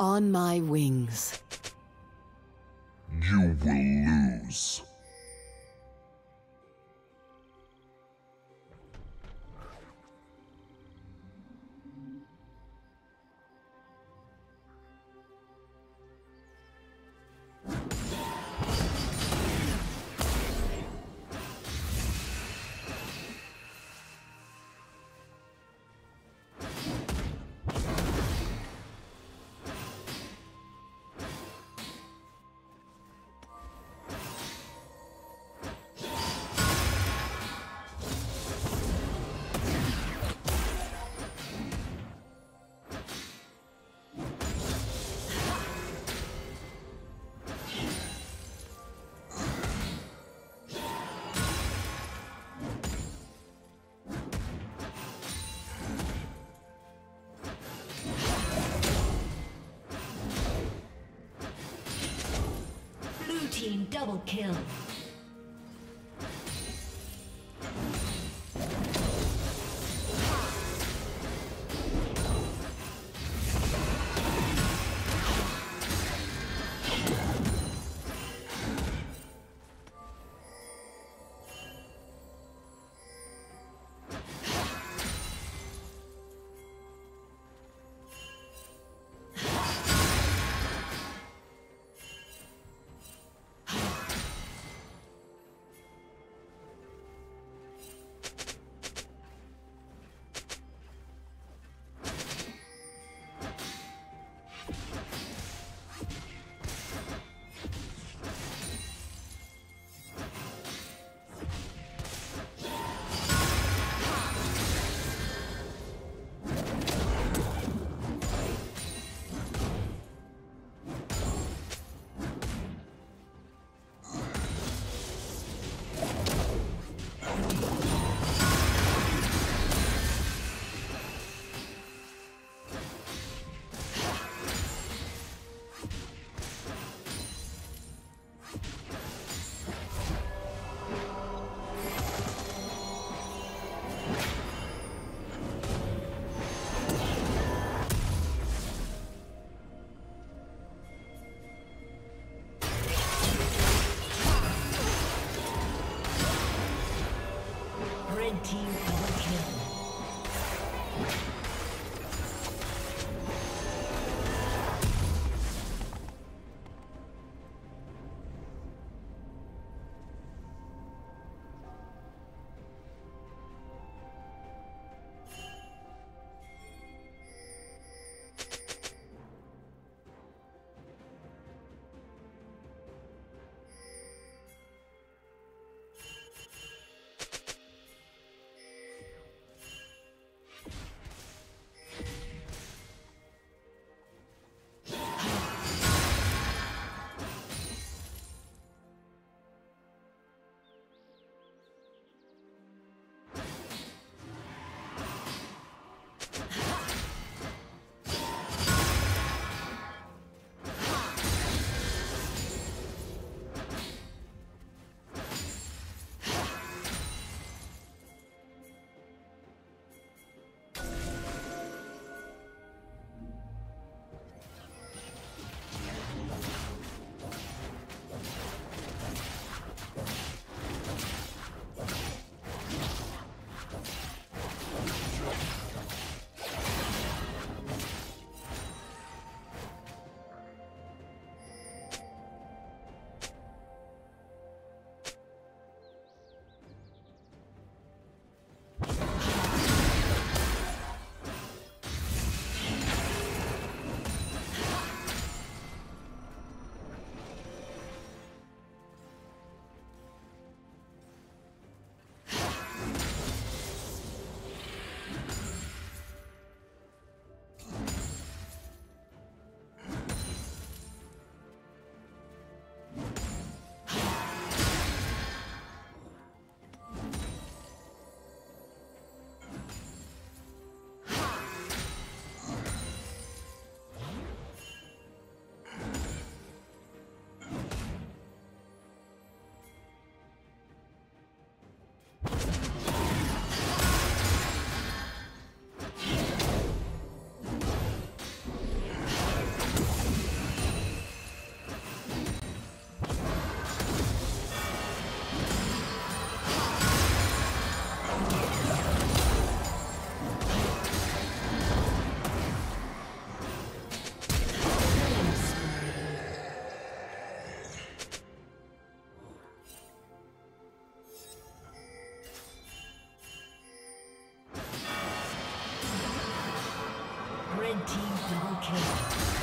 On my wings. You will lose. Team double kill. kill.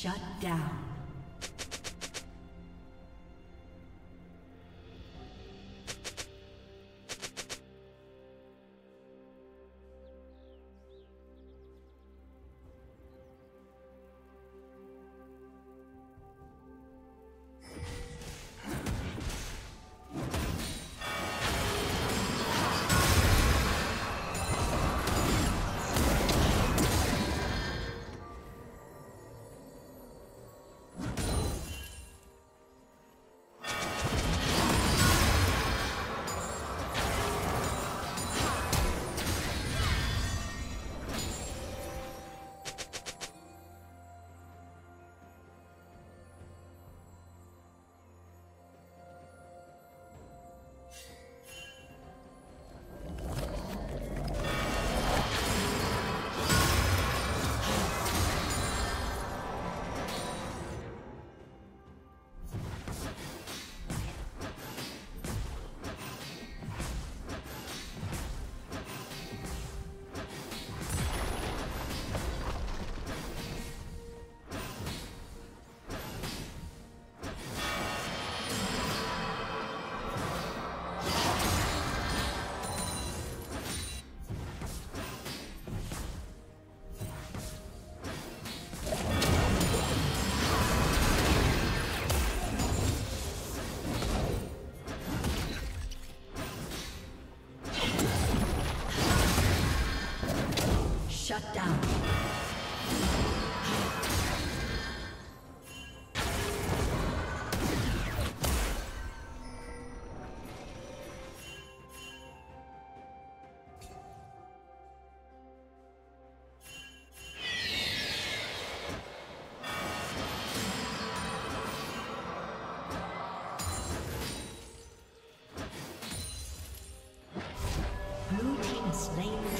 Shut down. Slain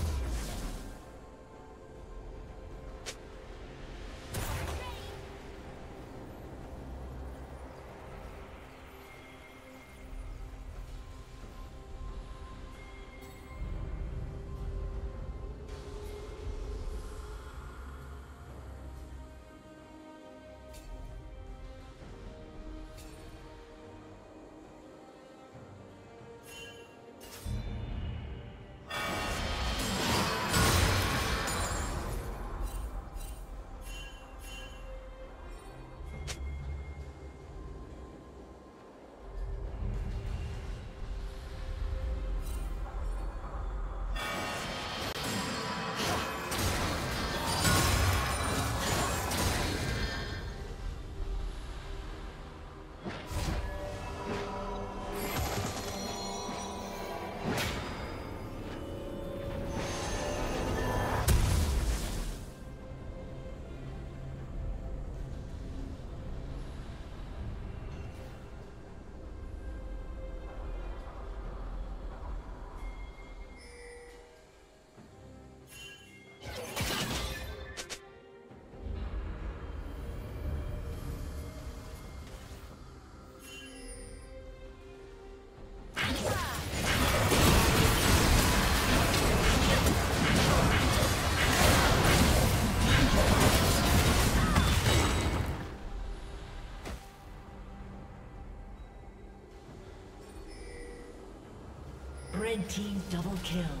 team double kill.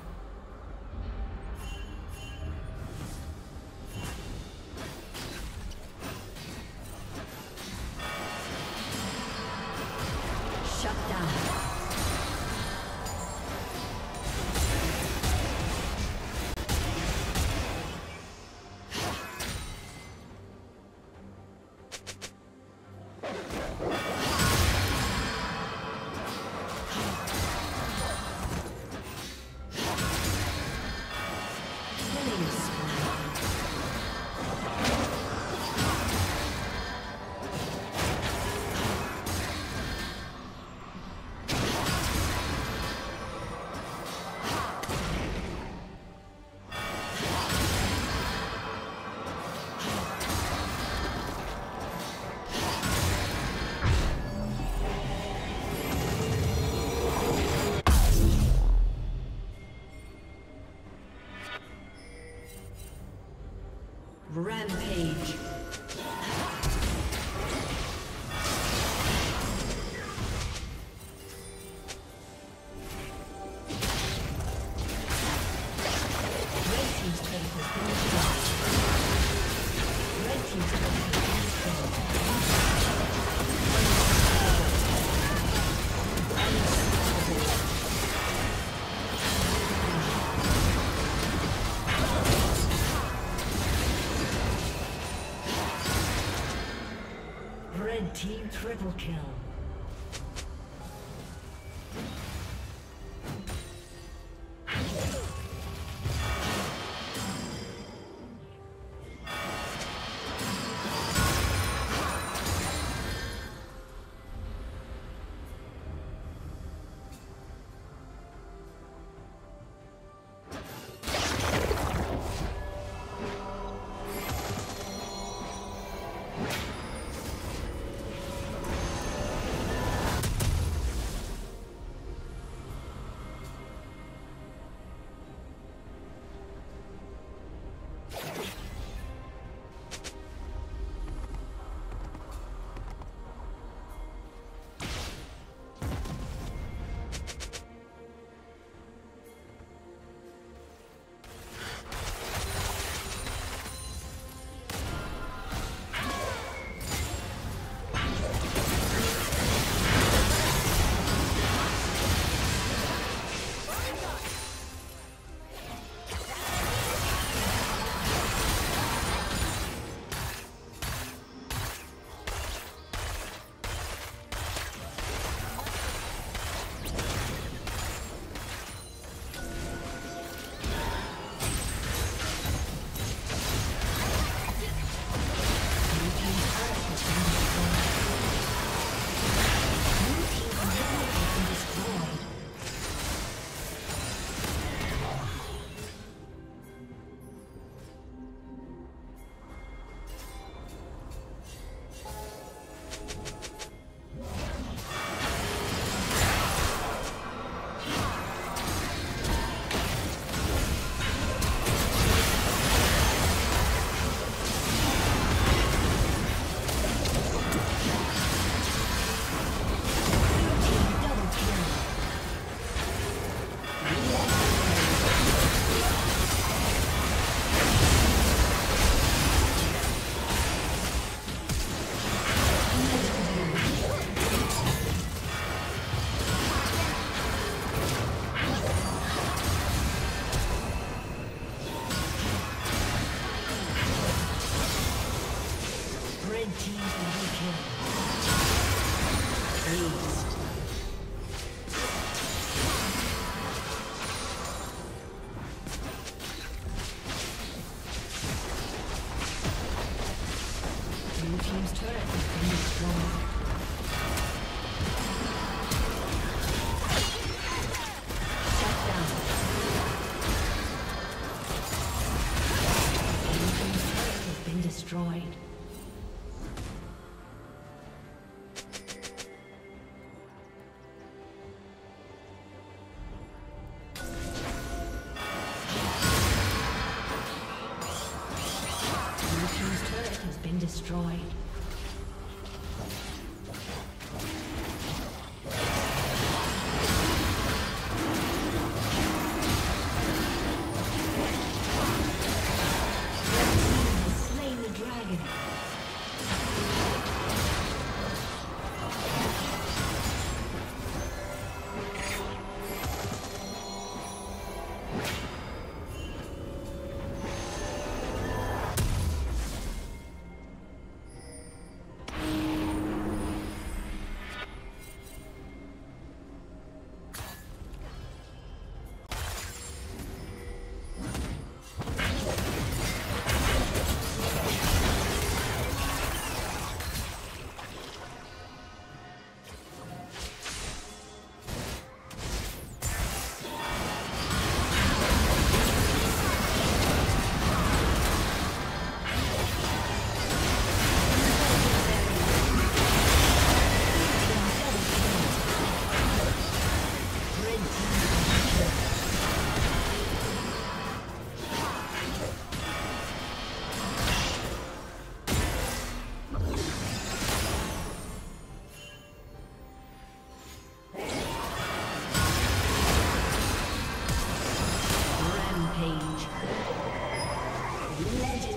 Triple kill. Legendary.